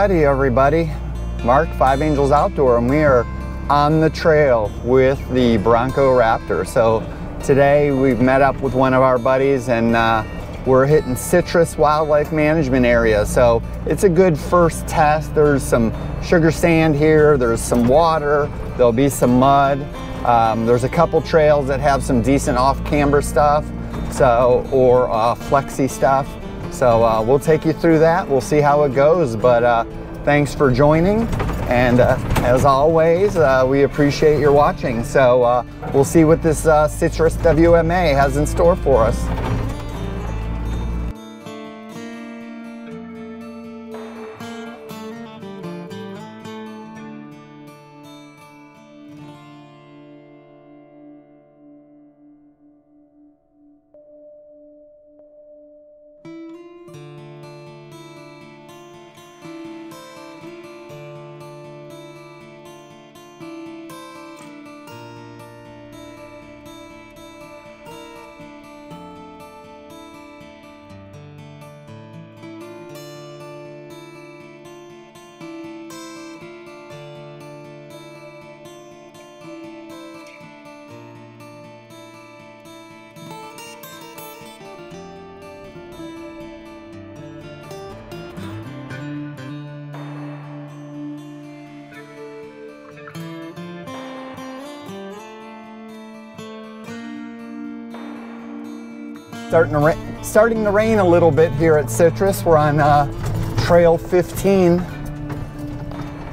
Alrighty, everybody. Mark, Five Angels Outdoor, and we are on the trail with the Bronco Raptor. So today we've met up with one of our buddies and uh, we're hitting Citrus Wildlife Management Area. So it's a good first test. There's some sugar sand here, there's some water, there'll be some mud. Um, there's a couple trails that have some decent off-camber stuff, so or uh, flexi stuff. So uh, we'll take you through that. We'll see how it goes. But uh, thanks for joining. And uh, as always, uh, we appreciate your watching. So uh, we'll see what this uh, Citrus WMA has in store for us. Starting to, ra- starting to rain a little bit here at Citrus. We're on uh, Trail 15.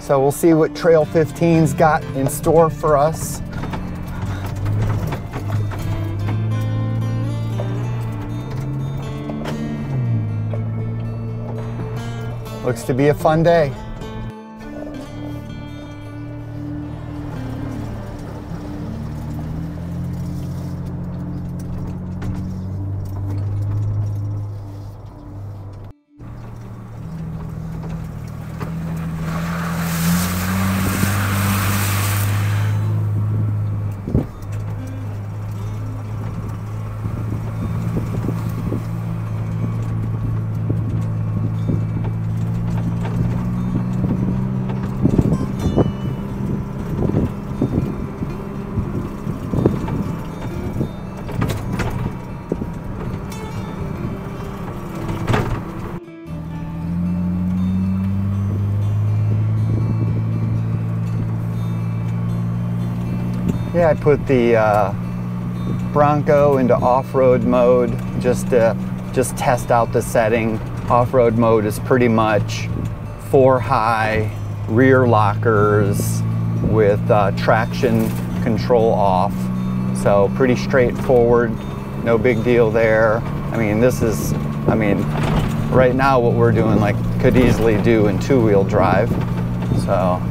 So we'll see what Trail 15's got in store for us. Looks to be a fun day. Yeah, I put the uh, Bronco into off-road mode just to just test out the setting. Off-road mode is pretty much four high rear lockers with uh, traction control off. So pretty straightforward, no big deal there. I mean, this is, I mean, right now what we're doing like could easily do in two-wheel drive. So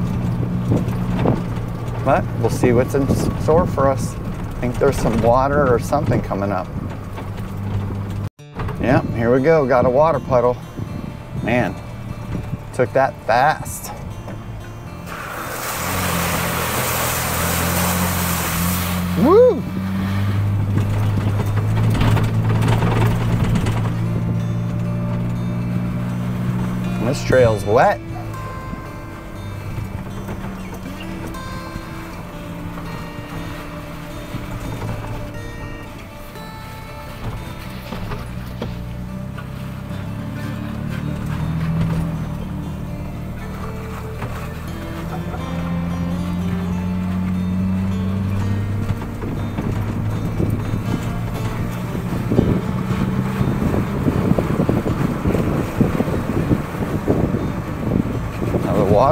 but we'll see what's in store for us. I think there's some water or something coming up. Yep, here we go. Got a water puddle. Man, took that fast. Woo! This trail's wet.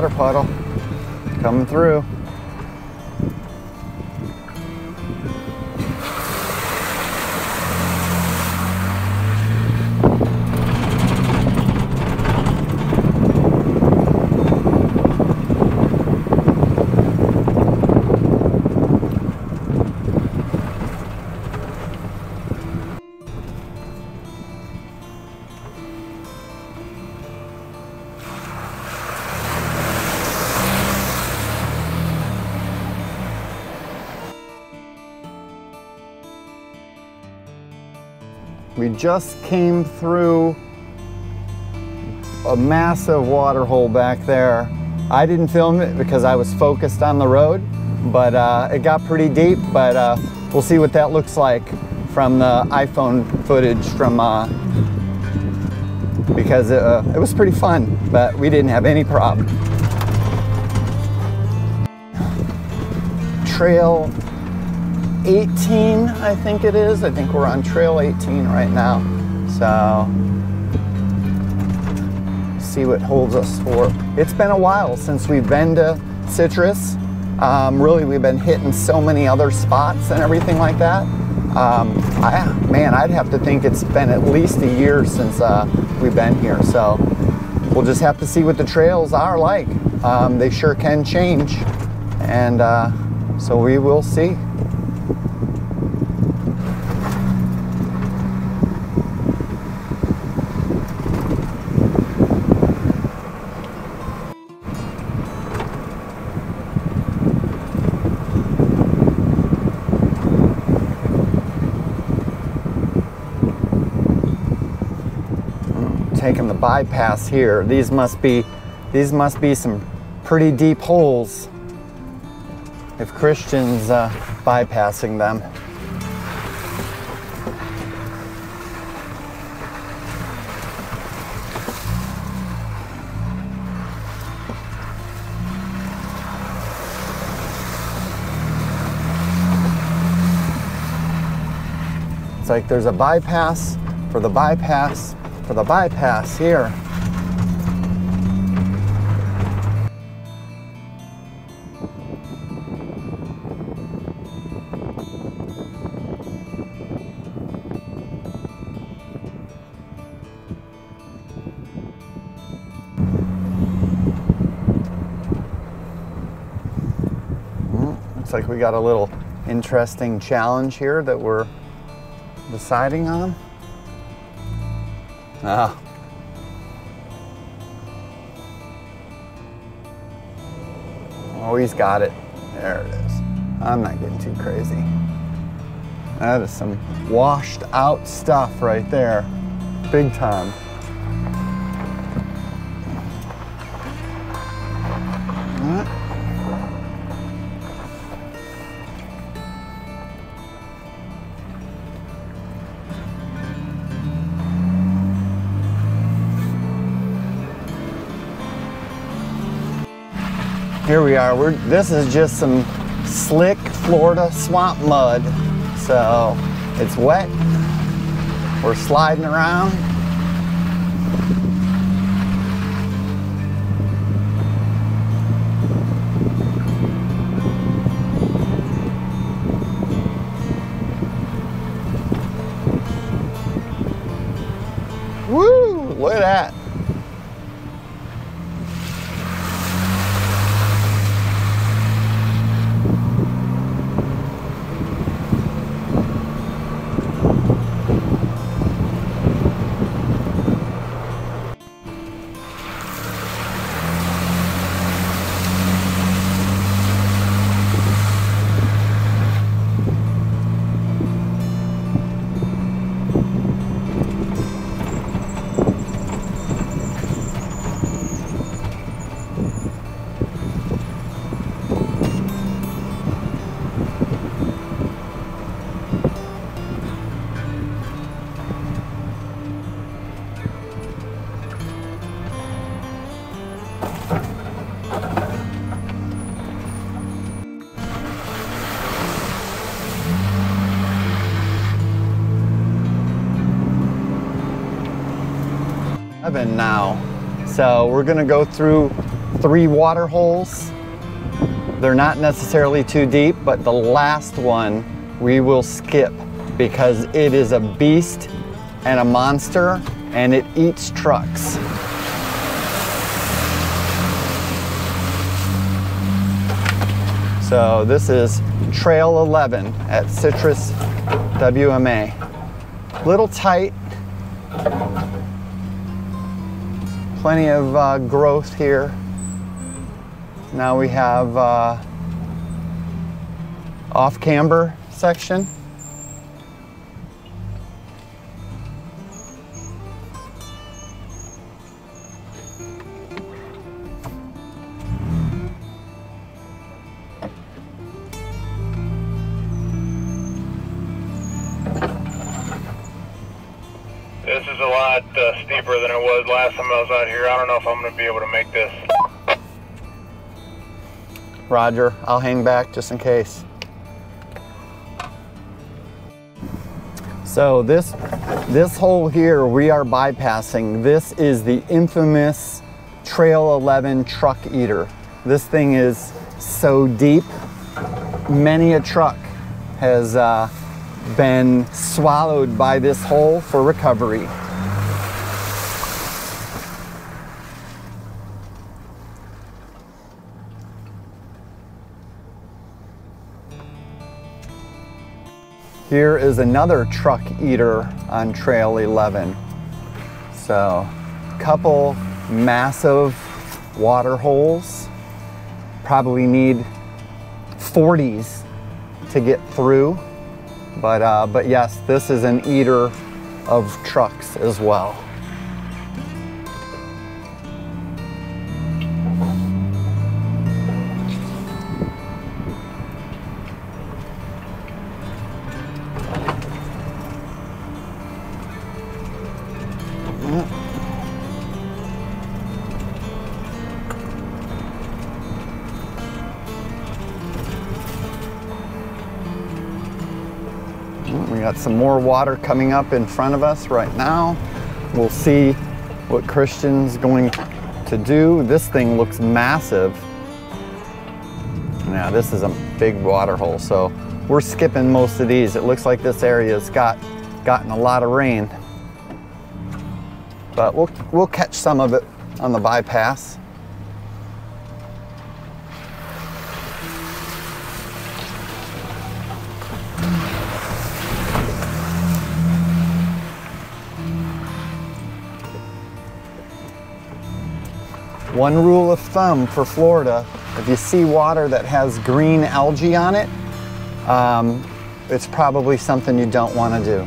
Water puddle coming through. Just came through a massive water hole back there. I didn't film it because I was focused on the road, but uh, it got pretty deep, but uh, we'll see what that looks like from the iPhone footage from, uh, because it, uh, it was pretty fun, but we didn't have any problem. Trail 18, I think it is. I think we're on trail 18 right now. So, see what holds us for. It's been a while since we've been to Citrus. Um, really, we've been hitting so many other spots and everything like that. Um, I, man, I'd have to think it's been at least a year since uh, we've been here. So we'll just have to see what the trails are like. Um, they sure can change. And uh, so we will see. Bypass here. These must be these must be some pretty deep holes if Christian's uh, bypassing them. It's like there's a bypass for the bypass for the bypass here. Hmm, looks like we got a little interesting challenge here that we're deciding on. Ah. Oh, he's got it. There it is. I'm not getting too crazy. That is some washed out stuff right there. Big time. Here we are. We're, this is just some slick Florida swamp mud. So it's wet. We're sliding around. now. So we're gonna go through three water holes. They're not necessarily too deep, but the last one we will skip because it is a beast and a monster and it eats trucks. So this is Trail 11 at Citrus WMA. Little tight, plenty of uh, growth here. Now we have uh, off camber section. Uh, steeper than it was last time I was out here. I don't know if I'm going to be able to make this. Roger, I'll hang back just in case. So this, this hole here we are bypassing, this is the infamous Trail 11 truck eater. This thing is so deep, many a truck has uh, been swallowed by this hole for recovery. Here is another truck eater on Trail 11. So, couple massive water holes. Probably need 40s to get through. But, uh, but yes, this is an eater of trucks as well. Got some more water coming up in front of us right now. We'll see what Christian's going to do. This thing looks massive. Now this is a big water hole, so we're skipping most of these. It looks like this area's got gotten a lot of rain. But we'll, we'll catch some of it on the bypass. One rule of thumb for Florida, if you see water that has green algae on it, um, it's probably something you don't want to do.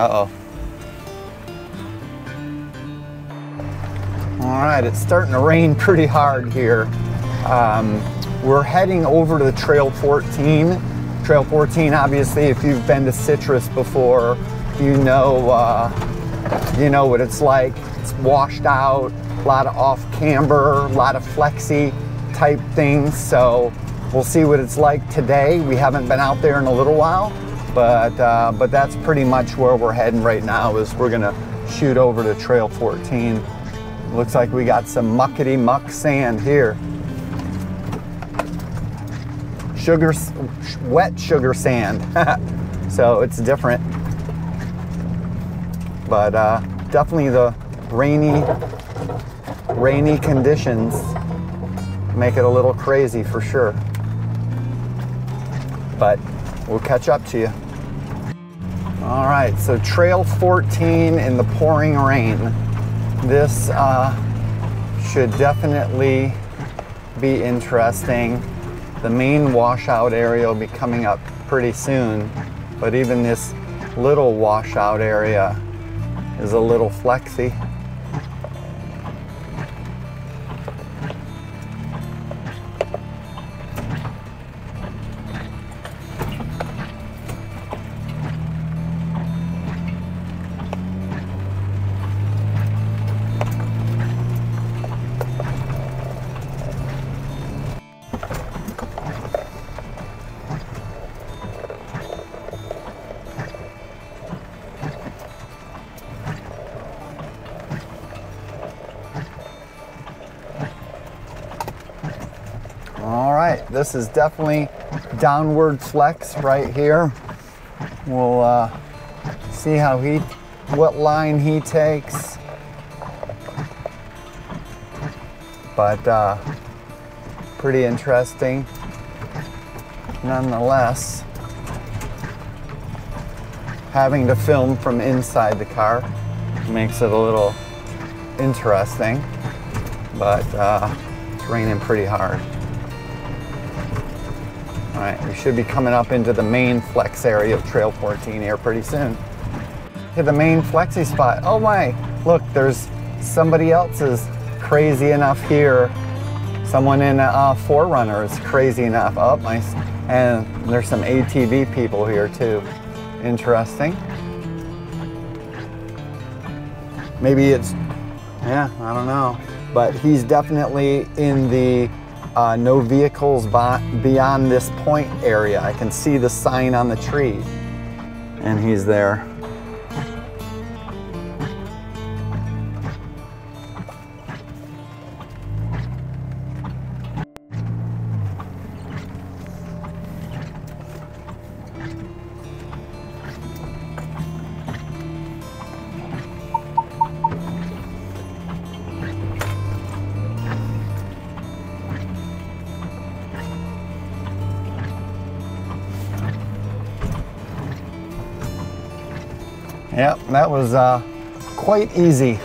Uh-oh. All right, it's starting to rain pretty hard here. Um, we're heading over to the Trail 14. Trail 14, obviously, if you've been to Citrus before, you know, uh, you know what it's like. It's washed out, a lot of off camber, a lot of flexi type things. So we'll see what it's like today. We haven't been out there in a little while, but uh, but that's pretty much where we're heading right now. Is we're gonna shoot over to Trail 14. Looks like we got some muckety muck sand here sugar, wet sugar sand. so it's different. But uh, definitely the rainy, rainy conditions make it a little crazy for sure. But we'll catch up to you. All right, so Trail 14 in the pouring rain. This uh, should definitely be interesting. The main washout area will be coming up pretty soon, but even this little washout area is a little flexy. This is definitely downward flex right here. We'll uh, see how he, what line he takes. But uh, pretty interesting nonetheless. Having to film from inside the car makes it a little interesting, but uh, it's raining pretty hard. All right, we should be coming up into the main flex area of Trail 14 here pretty soon. Hit the main flexi spot. Oh my, look, there's somebody else's crazy enough here Someone in a uh, 4Runner is crazy enough. Oh, my, and there's some ATV people here too. Interesting. Maybe it's, yeah, I don't know. But he's definitely in the uh, no vehicles beyond this point area. I can see the sign on the tree and he's there. Was uh, quite easy.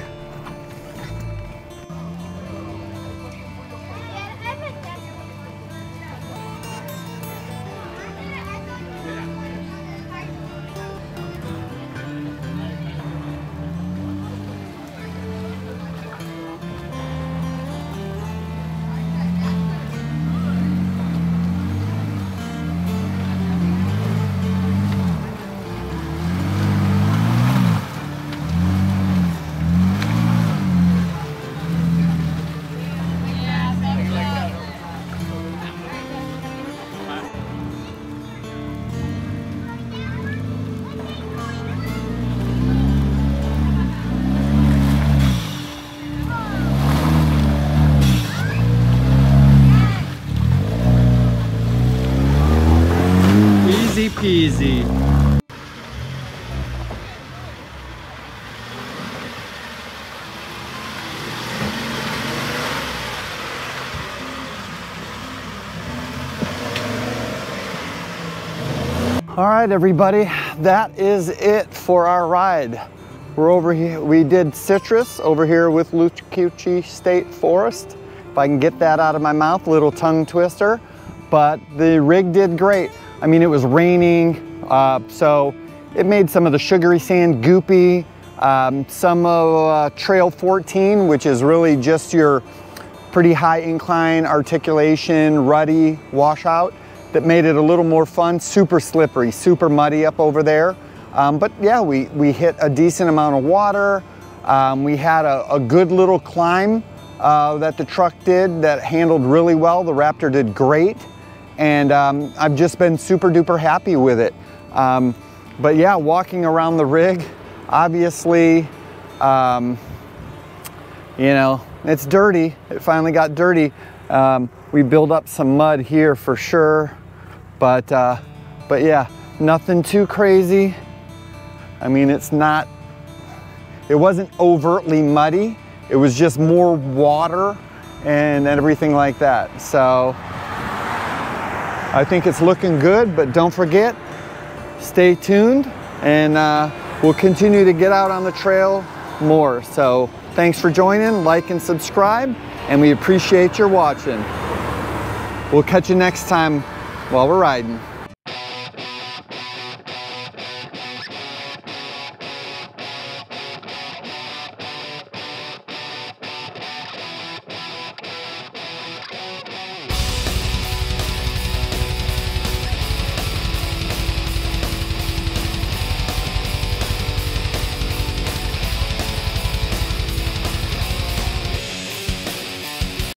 Right, everybody, that is it for our ride. We're over here, we did citrus over here with Withlacoochee State Forest. If I can get that out of my mouth, little tongue twister. But the rig did great. I mean, it was raining, uh, so it made some of the sugary sand goopy. Um, some of uh, Trail 14, which is really just your pretty high incline articulation, ruddy washout that made it a little more fun. Super slippery, super muddy up over there. Um, but yeah, we, we hit a decent amount of water. Um, we had a, a, good little climb uh, that the truck did that handled really well. The Raptor did great and um, I've just been super duper happy with it. Um, but yeah, walking around the rig, obviously, um, you know, it's dirty. It finally got dirty. Um, we build up some mud here for sure, but, uh, but yeah, nothing too crazy. I mean, it's not, it wasn't overtly muddy. It was just more water and everything like that. So I think it's looking good, but don't forget, stay tuned and uh, we'll continue to get out on the trail more. So thanks for joining, like and subscribe, and we appreciate your watching. We'll catch you next time while we're riding.